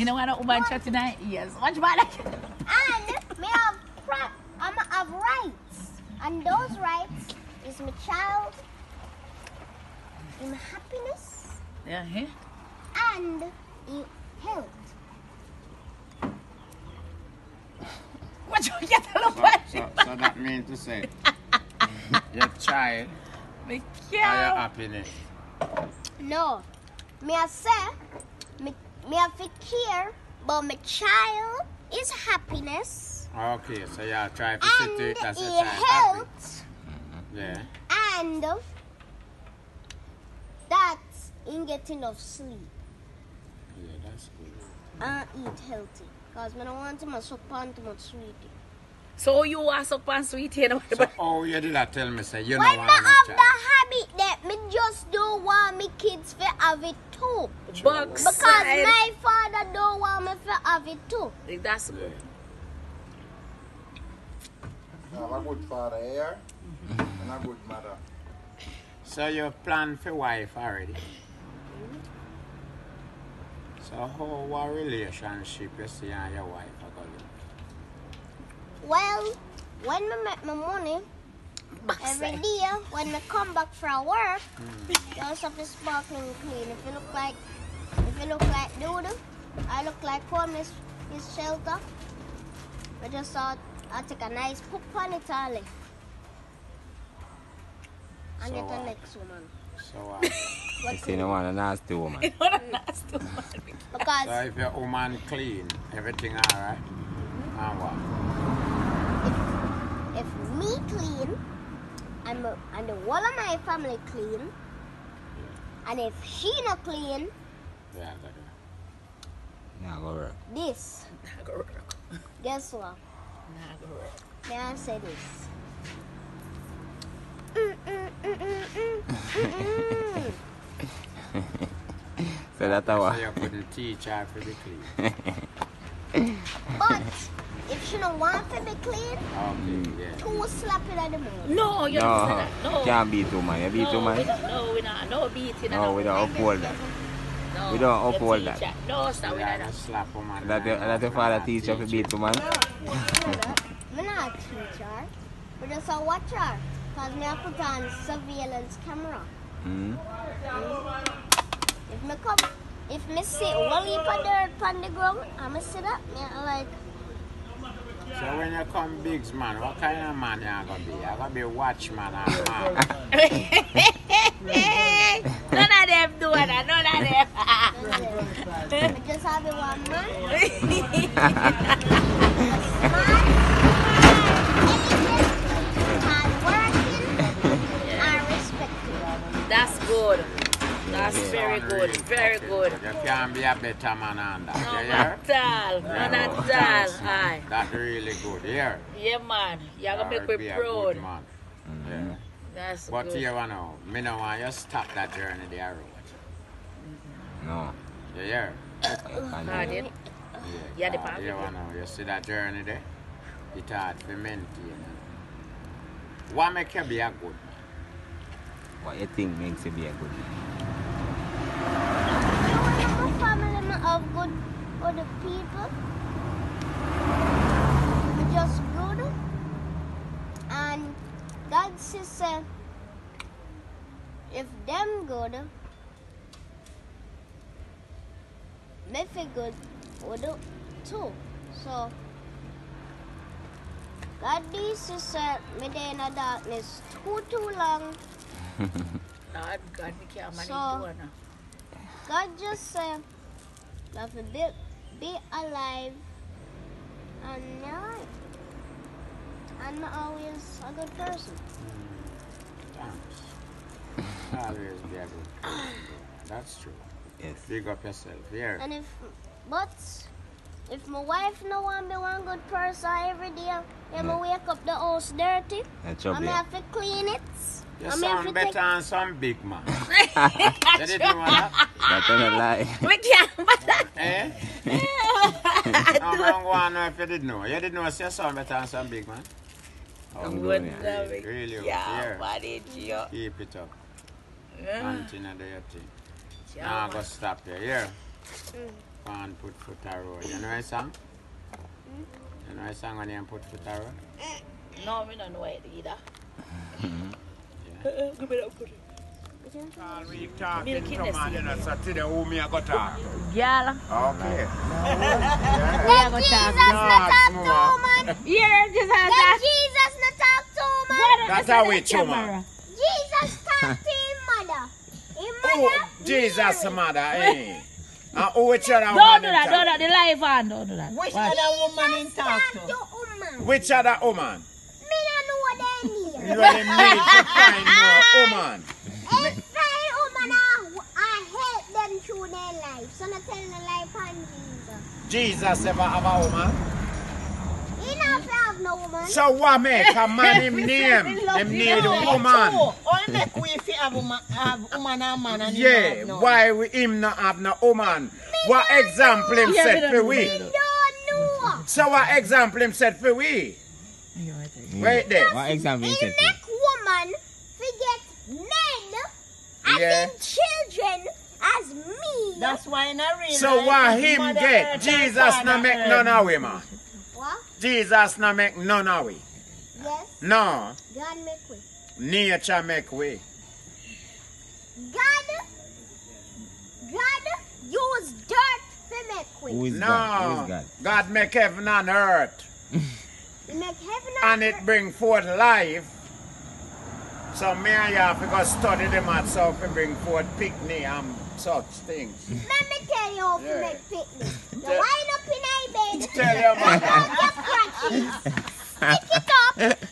You know what a woman chat in her ears. Watch back like And me have pri- I'm have rights. And those rights is my child, in happiness Yeah, eh? and in health. What you get a little So, bit? so, so that means to say, your child Me are your happiness. No. Me I say me, me have to but my child is happiness Okay, so you try to and sit it as a in child happy. health mm-hmm. Yeah. and that's in getting enough sleep Yeah, that's good. and eat healthy. Cause me don't want to mess up on too much sweetie. So you are so pan sweet here. No? So, oh, you did not tell me, say, you know, Why don't me don't want me kids to have it too. Box Because side. my father don't want me to have it too. That's Yeah. good. have a good father here mm-hmm. and a good mother. So you plan for wife already? So how what relationship you see and your wife are going Well, when me make my money, every Backside. day when me come back from work, you also have to sparkling clean. If you look like, if you look like doodle, I look like poor Miss Miss Shelter. I just thought I take a nice poop on it all and So get the what? next woman. So, uh, You see, no one a nasty woman. You know that's too much. so Because if your woman clean, everything alright? And what? if me clean and, the- and the whole of my family clean, and if she not clean, Yeah, I got it. Nah, go work. this, Nah, go work. guess what? Nah, go work. May I say this? Mm, mm, mm. So that's how. So you couldn't teach her to be clean. But if she don't want to be clean, Okay, yeah. two slap it at the moon. No, you don't say No, that. No. can't beat woman. You beat no, woman. we don't, no, we not. No beating. No, we don't uphold that. No, we don't uphold that. teacher. No, sir, we Yeah, don't. just slap woman. That your, that your father teach you to beat woman. Me not teach her. We just a watch her. Because me I put on surveillance camera. Mm. If me come, if me see one heap of dirt on the ground, and me see that, me I like, So when you come bigs man, what kind of man you gonna be? You gonna be watchman or man? None of them do that. None of them. me just have one man. very good. Very good. You can't be a better man than that. No, you not hear? at all. No, Yeah, not at all. Aye. That's really good. Here. Yeah, man. You're going to make be me a proud. good man. Mm-hmm. Yeah. That's But good. you know, me no want you stop that journey there road. No. You hear? Hard it. Yeah, the uh, pocket. You know, you see that journey there? It hard to maintain. What make you be a good man? What you think makes you be a good man? My family me of good good people. Me just good. And God says say, if them good, me feel good would too. So God this is say me dey in the darkness too too long. Lord God, we can't So- do it now. God just said, love to be, be alive and yeah, and I'm not always a good person. Thanks. Always be a good person. That's true. Yes. Big up yourself. Here. And if, but if my wife no want be one good person every day, yeah, me Yeah. wake up the house dirty, That's I'm trouble. have to clean it. You I'm sound better than some big man. you didn't know that? That's not a lie. We can't. Eh? I No, do I it. don't know if you didn't know. You didn't know you sound better than some big man. Oh, I'm Good going Really, it. really good. Yeah, Here. manage you. Keep it up. Yeah. Continue do your thing. Yeah, Nah, man. go stop there. Here. on put foot a road. You know a song? You know a song when you put foot a road? No, me don't know it either. All we Milk talking in to the man, you know, so today who me a go talk? Girl, Okay. Let Jesus not talk to woman. yeah, just Let. Jesus not talk to woman. That's how we chuma. Jesus talk to his mother. His Oh, mother. Jesus, mother, eh? And who which other Don't woman do him that, talk? don't do that. The live on, don't do that. Which Watch. other woman in talk Talk to? to woman. Which other woman? Me don't know what they mean. You only need to find more woman. Every woman I, I help them through their life. So not telling the life on Jesus. Jesus ever have a woman? He not have no woman. So what make a man him name? Him need a woman. Only make we if you have woman, have woman and man and Yeah, have no. why we him not have no woman? What example him Yeah, set for we? we don't know. So what example him set for we? Right there. What example you He said? make woman forget men as Yeah. in children as me. That's why in a real So why him get? Jesus father not make earth. none of we man. what? Jesus not make none of we. Yes, No. God make way. Nature make we. God, God use dirt to make way. Who is God? Who is God? God make heaven and earth. Make heaven and it bring forth life. So me and you have to go study them at so to bring forth picnic and such things. Let me tell you how to Yeah. make picnic. You Tell- wind up in a bed. Tell your mother. Don't get crutches. Pick it up. And